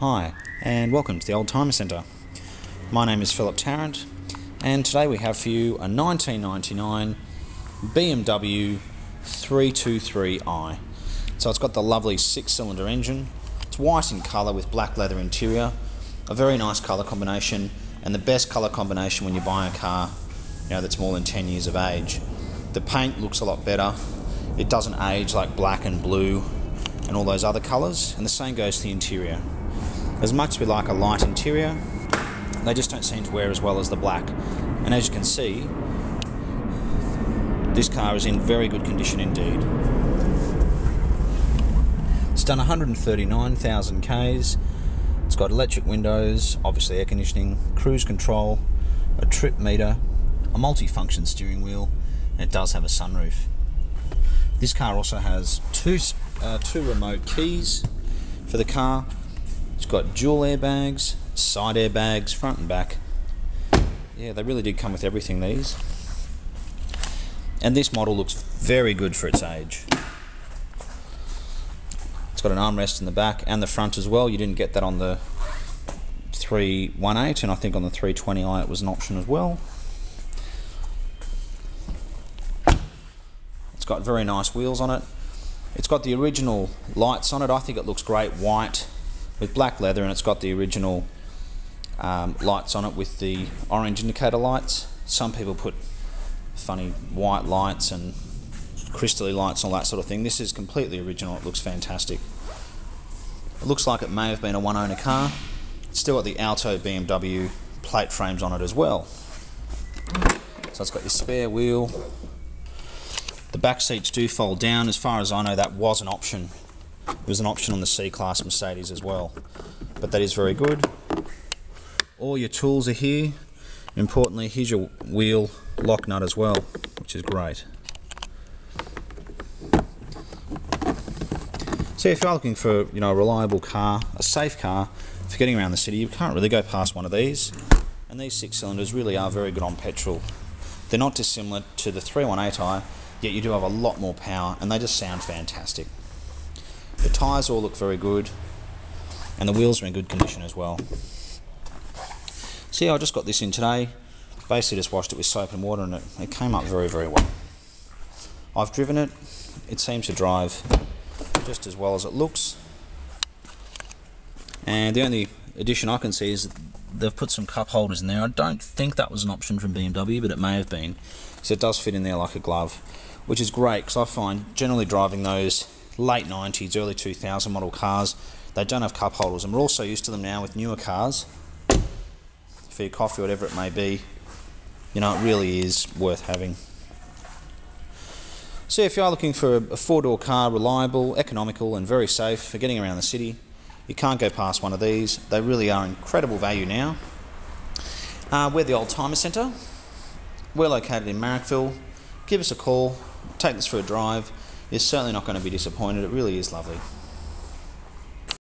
Hi, and welcome to the Oldtimer Centre. My name is Philip Tarrant, and today we have for you a 1999 BMW 323i. So it's got the lovely six cylinder engine, it's white in colour with black leather interior, a very nice colour combination, and the best colour combination when you buy a car you know, that's more than 10 years of age. The paint looks a lot better, it doesn't age like black and blue and all those other colours, and the same goes to the interior. As much as we like a light interior, they just don't seem to wear as well as the black. And as you can see, this car is in very good condition indeed. It's done 139,000 Ks. It's got electric windows, obviously air conditioning, cruise control, a trip meter, a multi-function steering wheel, and it does have a sunroof. This car also has two, uh, two remote keys for the car. It's got dual airbags, side airbags, front and back. Yeah, they really did come with everything, these. And this model looks very good for its age. It's got an armrest in the back and the front as well. You didn't get that on the 318 and I think on the 320i it was an option as well. It's got very nice wheels on it. It's got the original lights on it. I think it looks great white with black leather and it's got the original um, lights on it with the orange indicator lights. Some people put funny white lights and crystally lights and all that sort of thing. This is completely original. It looks fantastic. It looks like it may have been a one owner car. It's still got the Alto BMW plate frames on it as well. So it's got your spare wheel, the back seats do fold down. As far as I know, that was an option. It was an option on the C-Class Mercedes as well. But that is very good. All your tools are here. Importantly, here's your wheel lock nut as well, which is great. So if you're looking for you know a reliable car, a safe car for getting around the city, you can't really go past one of these. And these six cylinders really are very good on petrol. They're not dissimilar to the 318i, yet you do have a lot more power and they just sound fantastic. The tyres all look very good and the wheels are in good condition as well. See, I just got this in today, basically just washed it with soap and water and it, it came up very, very well. I've driven it, it seems to drive just as well as it looks. And the only addition I can see is they've put some cup holders in there. I don't think that was an option from BMW, but it may have been. So it does fit in there like a glove which is great because I find generally driving those late 90s, early 2000 model cars, they don't have cup holders, and we're also used to them now with newer cars for your coffee, whatever it may be. You know, it really is worth having. So, if you are looking for a four door car, reliable, economical, and very safe for getting around the city, you can't go past one of these. They really are incredible value now. Uh, we're the Oldtimer Centre. We're located in Marrickville. Give us a call take this for a drive. You're certainly not going to be disappointed. It really is lovely.